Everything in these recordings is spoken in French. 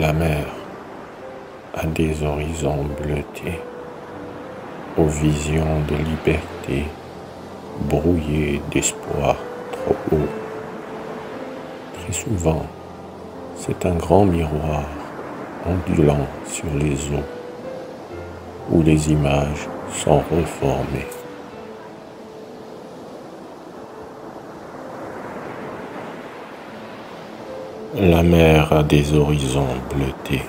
La mer a des horizons bleutés, aux visions de liberté, brouillées d'espoir trop haut. Très souvent, c'est un grand miroir ondulant sur les eaux, où les images sont reformées. La mer a des horizons bleutés.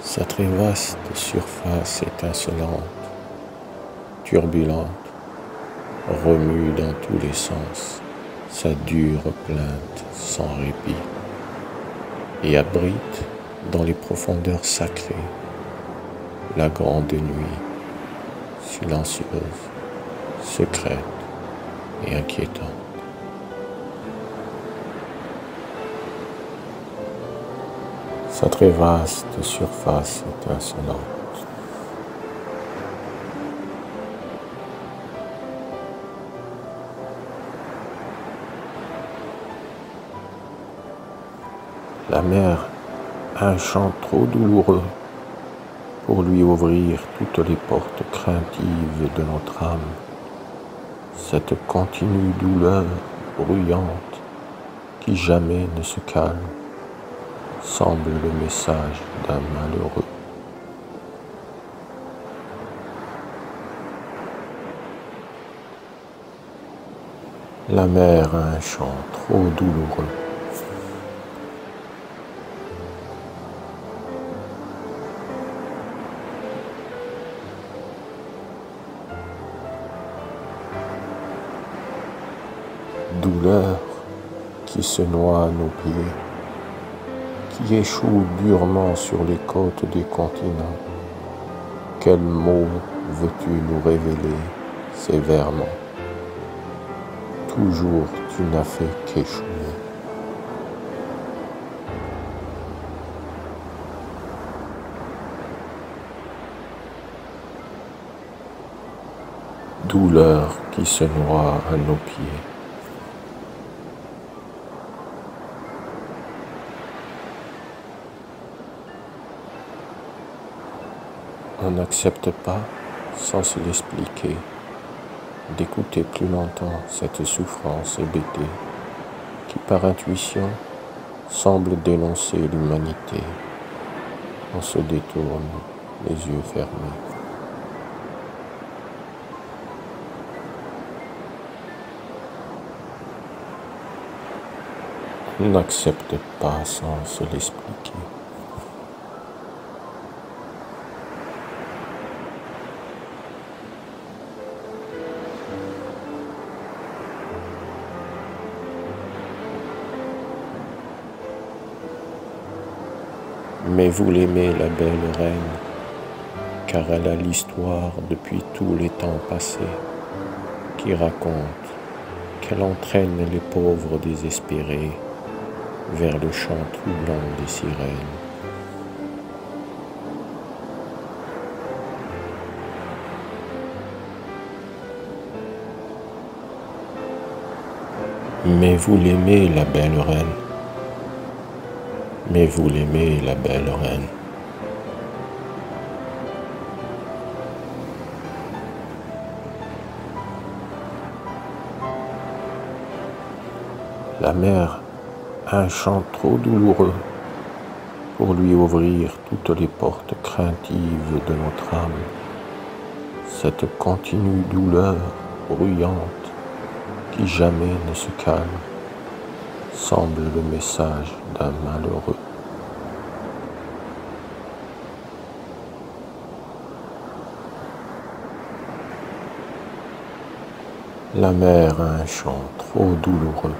Sa très vaste surface étincelante, turbulente, remue dans tous les sens sa dure plainte sans répit et abrite dans les profondeurs sacrées la grande nuit silencieuse, secrète et inquiétante. Sa très vaste surface étincelante. La mer a un chant trop douloureux pour lui ouvrir toutes les portes craintives de notre âme. Cette continue douleur bruyante qui jamais ne se calme semble le message d'un malheureux. La mer a un chant trop douloureux douleur qui se noie à nos pieds, qui échoue durement sur les côtes des continents. Quel mot veux-tu nous révéler sévèrement? Toujours tu n'as fait qu'échouer. Douleur qui se noie à nos pieds. On n'accepte pas, sans se l'expliquer, d'écouter plus longtemps cette souffrance hébétée qui par intuition semble dénoncer l'humanité. On se détourne, les yeux fermés. On n'accepte pas sans se l'expliquer. Mais vous l'aimez, la belle reine, car elle a l'histoire depuis tous les temps passés qui raconte qu'elle entraîne les pauvres désespérés vers le chant troublant des sirènes. Mais vous l'aimez, la belle reine, mais vous l'aimez, la belle reine. La mer a un chant trop douloureux pour lui ouvrir toutes les portes craintives de notre âme. Cette continue douleur bruyante qui jamais ne se calme semble le message d'un malheureux. La mer a un chant trop douloureux.